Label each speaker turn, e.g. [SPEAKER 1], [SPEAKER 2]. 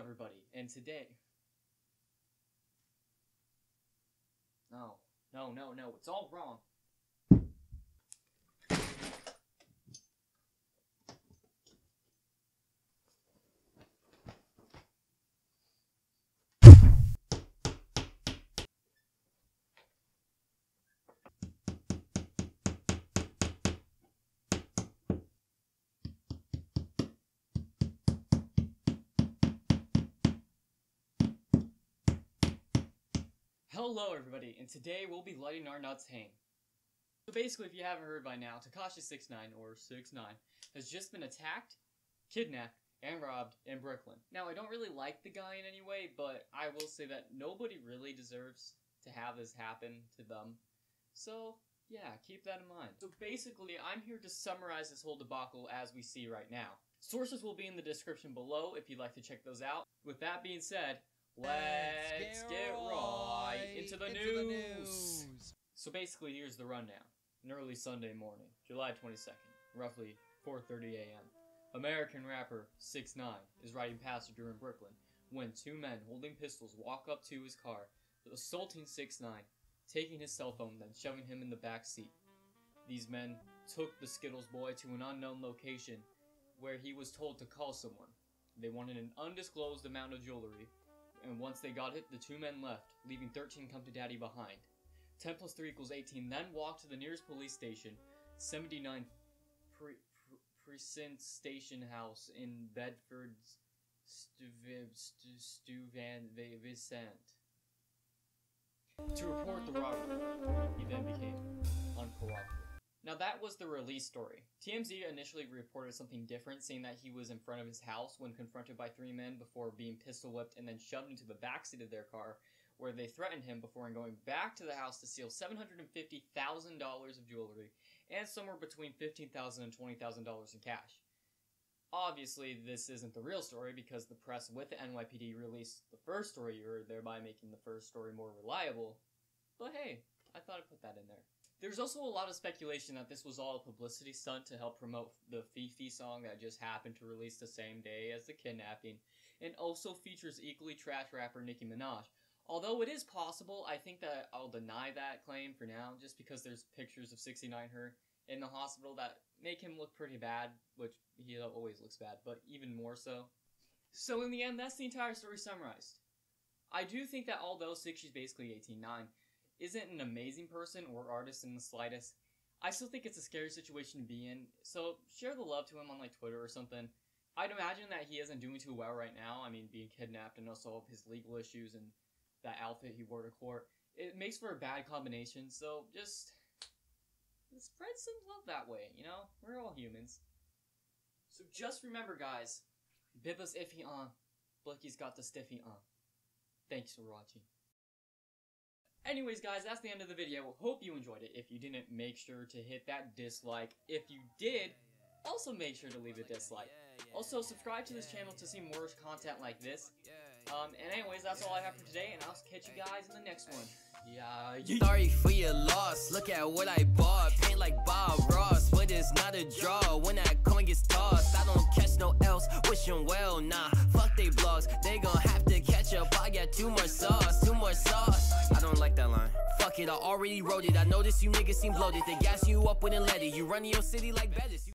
[SPEAKER 1] everybody, and today. No, no, no, no, it's all wrong. Hello, everybody, and today we'll be lighting our nuts hang. So basically, if you haven't heard by now, Tekashi69 or 69 has just been attacked, kidnapped, and robbed in Brooklyn. Now, I don't really like the guy in any way, but I will say that nobody really deserves to have this happen to them. So, yeah, keep that in mind. So basically, I'm here to summarize this whole debacle as we see right now. Sources will be in the description below if you'd like to check those out. With that being said, let's, get, right into, the,
[SPEAKER 2] into
[SPEAKER 1] news.
[SPEAKER 2] the news.
[SPEAKER 1] So basically, here's the rundown. An early Sunday morning, July 22nd, roughly 4:30 a.m. American rapper 6 9 is riding passenger in Brooklyn when two men holding pistols walk up to his car, assaulting 6 9 taking his cell phone, then shoving him in the back seat. These men took the Skittles boy to an unknown location where he was told to call someone. They wanted an undisclosed amount of jewelry, and once they got it, the two men left, leaving 13 come to daddy behind. 10 plus 3 equals 18, then walked to the nearest police station, 79 pre- pre- Precinct Station House in Bedford, Stuv- Stu- Stuyvesant, to report the robbery. He then became uncooperative. Now that was the release story. TMZ initially reported something different, saying that he was in front of his house when confronted by three men before being pistol whipped and then shoved into the backseat of their car, where they threatened him before going back to the house to steal $750,000 of jewelry and somewhere between $15,000 and $20,000 in cash. Obviously, this isn't the real story because the press with the NYPD released the first story heard, thereby making the first story more reliable. But hey, I thought I'd put that in there. There's also a lot of speculation that this was all a publicity stunt to help promote the FEFE song that just happened to release the same day as the kidnapping, and also features equally trash rapper Nicki Minaj. Although it is possible, I think that I'll deny that claim for now, just because there's pictures of 69 her in the hospital that make him look pretty bad, which he always looks bad, but even more so. So in the end, that's the entire story summarized. I do think that although Six is basically 18-9, isn't an amazing person or artist in the slightest, I still think it's a scary situation to be in, so share the love to him on like Twitter or something. I'd imagine that he isn't doing too well right now, I mean being kidnapped and also of his legal issues and that outfit he wore to court. It makes for a bad combination, so just spread some love that way, you know? We're all humans. So just remember guys, Bibba's iffy on, Blicky's got the stiffy on. Thanks for watching. Anyways, guys, that's the end of the video. Hope you enjoyed it. If you didn't, make sure to hit that dislike. If you did, also make sure to leave a dislike. Also, subscribe to this channel to see more content like this. Um, and anyways, that's all I have for today, and I'll catch you guys in the next one. Yeah.
[SPEAKER 2] Sorry for your loss. Look at what I bought. Paint like Bob Ross, but it's not a draw. When that coin gets tossed, it, I already wrote it. I notice you niggas seem bloated. They gas you up with a letter. You run your city like Bettis.